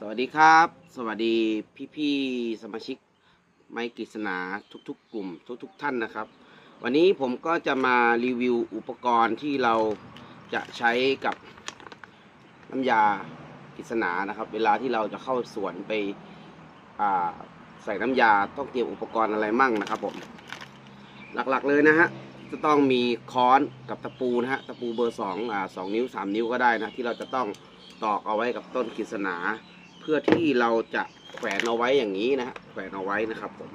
สวัสดีครับ สวัสดีพี่ๆสมาชิกไมค์กฤษณาทุกๆ กลุ่มทุกๆท่านนะครับ วันนี้ผมก็จะมารีวิวอุปกรณ์ที่เราจะใช้กับน้ำยากฤษณานะครับ เวลาที่เราจะเข้าสวนไปใส่น้ำยาต้องเตรียมอุปกรณ์อะไรมั่งนะครับผมหลักๆเลยนะฮะจะต้องมีค้อนกับตะปูนะฮะตะปูเบอร์สองอ่าสองนิ้วสามนิ้วก็ได้นะที่เราจะต้องตอกเอาไว้กับต้นกฤษณา พื่อที่เราจะแขวนเอาไว้อย่างนี้นะฮะแขวนเอาไว้นะครับผม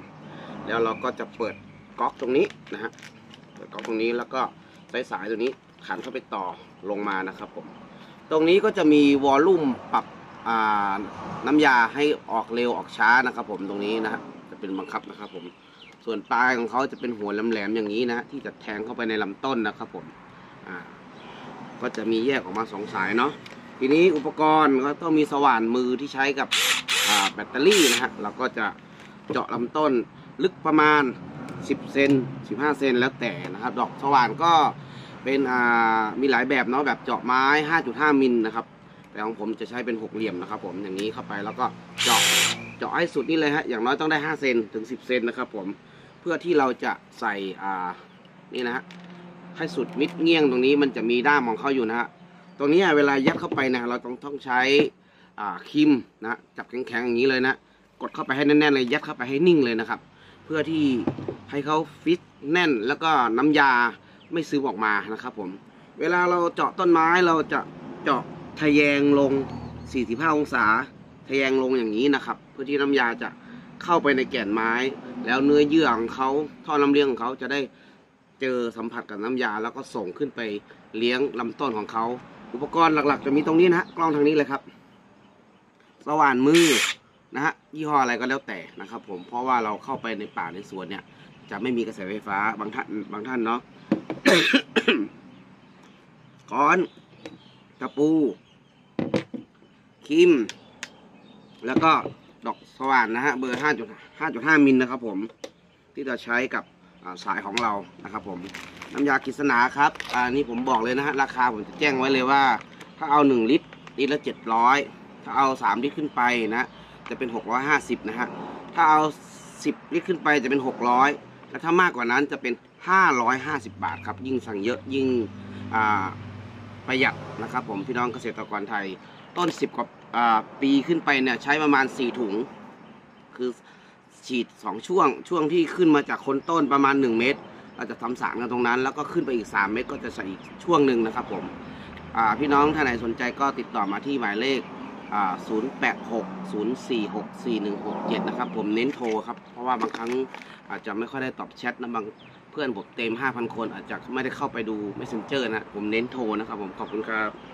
แล้วเราก็จะเปิดก๊อกตรงนี้นะฮะเปิดก๊อกตรงนี้แล้วก็ใช้สายตัวนี้ขันเข้าไปต่อลงมานะครับผมตรงนี้ก็จะมีวอลลุ่มปรับน้ำยาให้ออกเร็วออกช้านะครับผมตรงนี้นะฮะจะเป็นบังคับนะครับผมส่วนปลายของเขาจะเป็นหัวแหลมๆอย่างนี้นะที่จะแทงเข้าไปในลำต้นนะครับผมอ่าก็จะมีแยกออกมาสองสายเนาะ ทีนี้อุปกรณ์ก็ต้องมีสว่านมือที่ใช้กับแบตเตอรี่นะฮะเราก็จะเจาะลำต้นลึกประมาณ 10 เซน 15 เซนแล้วแต่นะครับ ดอกสว่านก็เป็นมีหลายแบบเนาะแบบเจาะไม้ 5.5 มิลนะครับแต่ของผมจะใช้เป็นหกเหลี่ยมนะครับ ผมอย่างนี้เข้าไปแล้วก็เจาะเจาะให้สุดนี่เลยฮะอย่างน้อยต้องได้5เซนถึง 10 เซนนะครับ ผมเพื่อที่เราจะใส่อ่านี่นะฮะให้สุดมิดเงี้ยงตรงนี้มันจะมีด้ามของเขาอยู่นะฮะ ตรงนี้เวลายัดเข้าไปนะเราต้องต้องใช้คิมนะจับแข็งๆอย่างนี้เลยนะกดเข้าไปให้แน่นๆเลยยัดเข้าไปให้นิ่งเลยนะครับ เพื่อที่ให้เขาฟิตแน่นแล้วก็น้ำยาไม่ซึมออกมานะครับผมเวลาเราเจาะต้นไม้เราจะเจาะทะแยงลง 45 องศาทะแยงลงอย่างนี้นะครับ เพื่อที่น้ำยาจะเข้าไปในแก่นไม้ แล้วเนื้อเยื่อของเขาท่อน้ำเลี้ยงของเขาจะได้เจอสัมผัสกับน้ำยา แล้วก็ส่งขึ้นไปเลี้ยงลำต้นของเขา อุปกรณ์หลักๆ จะมีตรงนี้นะฮะกล้องทางนี้เลยครับ สว่านมือนะฮะยี่ห้ออะไรก็แล้วแต่นะครับ ผมเพราะว่าเราเข้าไปในป่าในสวนเนี่ย จะไม่มีกระแสไฟฟ้าบางท่านบางท่านเนาะค้อนตะปูคิม แล้วก็ดอกสว่านนะฮะเบอร์ห้าจุดห้าจุดห้ามิลนะครับผมที่จะใช้กับ สายของเรานะครับผมน้ำยากฤษณาครับอ่านี่ผมบอกเลยนะฮะราคาผมจะแจ้งไว้เลยว่า ถ้าเอา 1 ลิตรลิตรละ 700 ถ้าเอา 3 ลิตรขึ้นไปนะจะเป็น 650 นะฮะถ้าเอา 10 ลิตรขึ้นไปจะเป็น 600 แล้วถ้ามากกว่านั้นจะเป็น 550 บาทครับ ยิ่งสั่งเยอะยิ่งประหยัดนะครับผมพี่น้องเกษตรกรไทยต้น 10 กว่าปีขึ้นไปเนี่ยใช้ประมาณ 4 ถุงคือ ฉีด 2 ช่วง ช่วงที่ขึ้นมาจากคนต้นประมาณ 1 เมตรเราจะทำสารกันตรงนั้น แล้วก็ขึ้นไปอีก 3 เมตรก็จะใส่อีกช่วงหนึ่งนะครับผมพี่น้องท่านไหนสนใจก็ติดต่อมาที่หมายเลข 086 046 4167 นะครับผมเน้นโทรครับ เพราะว่าบางครั้งอาจจะไม่ค่อยได้ตอบแชทนะบางเพื่อนผมเต็ม 5,000 คนอาจจะไม่ได้เข้าไปดู messenger นะ ผมเน้นโทรนะครับผมขอบคุณครับ